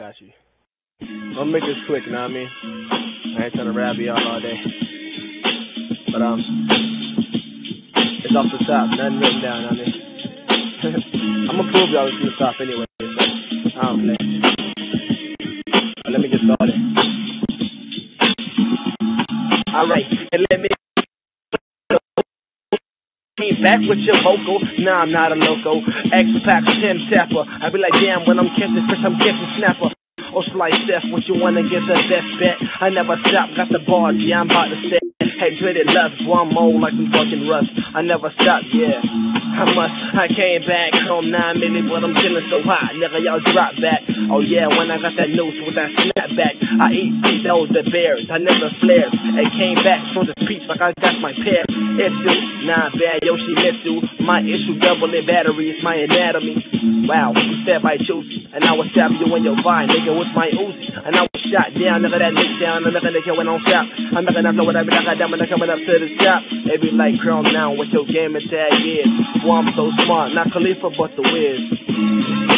got you. I'll make this quick, you know what I mean? I ain't trying to rap y'all all day. But, um, it's off the top, nothing written down, I mean. I'm gonna prove y'all from the top anyway, so I don't play. But let me get started. Alright, and let me back with your vocal, nah, I'm not a loco. X pack, 10 tapper. I be like, damn, when I'm catching fish, I'm catching snapper. Or slice Steph, what you wanna get the best bet? I never stop, got the bars, yeah, I'm about to stay. Hey, dreaded lust, one more like some fucking rust. I never stop, yeah. I must, I came back home nine minutes, but I'm feeling so hot. Nigga, y'all drop back. Oh yeah, when I got that noose with that snapback, I eat these, those the bears. I never flared. It came back from the speech like I got my pair. It's Issue, nah, bad, Yoshi you. My issue, double in battery, it's my anatomy. Wow, you said my juicy, and I was stab you in your vine, nigga, with my Uzi. And I was shot down, nigga, that nick down, and nigga, nigga went on top. I'm not know what I like, I damn, nigga, coming up to the top. Be like, Chrome now, what your game and tag is. Well, I'm so smart, not Khalifa, but the Wiz.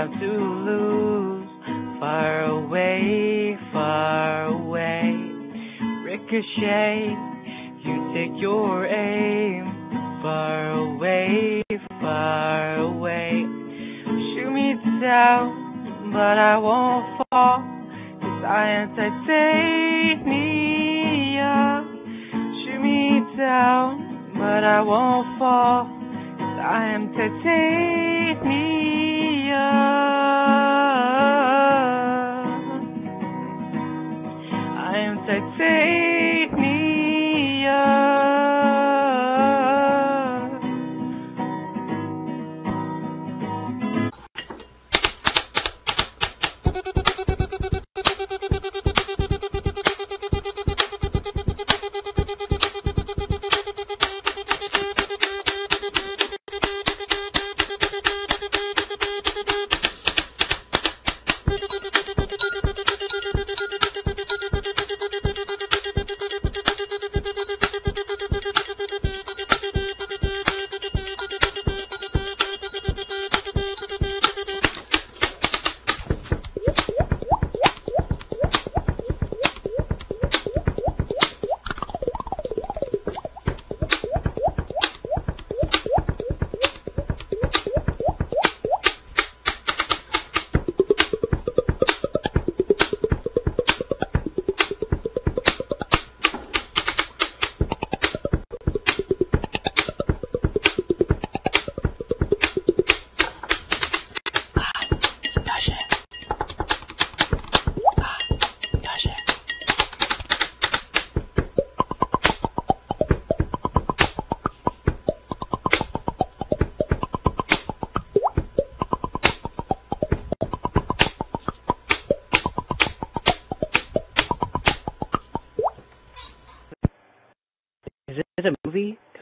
Time to lose. Far away, far away. Ricochet, you take your aim. Far away, far away. Shoot me down, but I won't fall. Cause I am titanium. Shoot me down, but I won't fall. Cause I am titanium. Am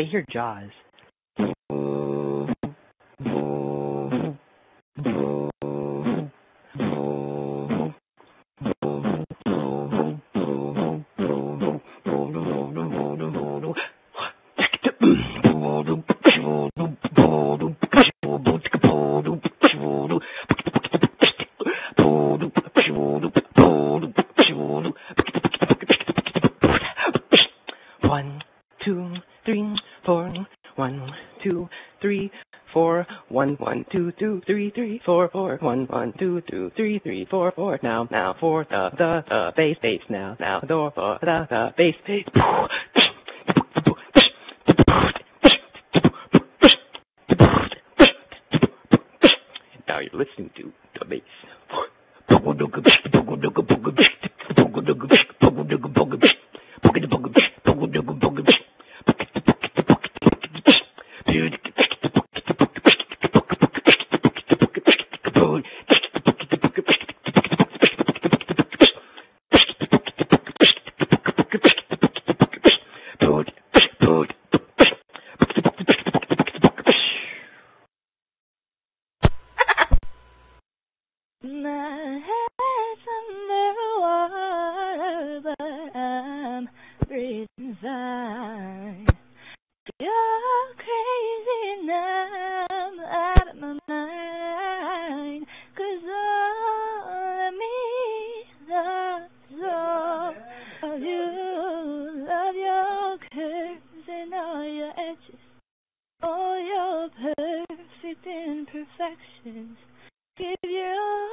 I hear Jaws. Two, three, four. One. One, two, two, three, three, four, four. One, one, two, two, three, three, four, four. Now, now, for the, the, the, bass, bass. Now, now, the, for the, the, bass, bass. Now you're listening to the bass. Imperfections. Give you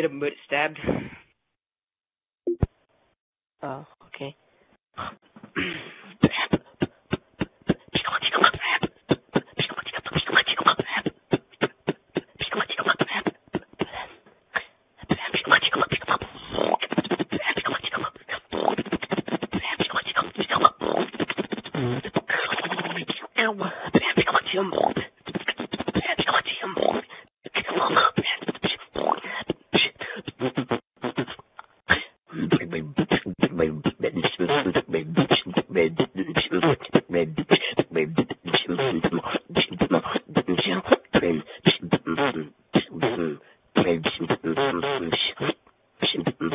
Hit him, but stabbed. Oh, okay.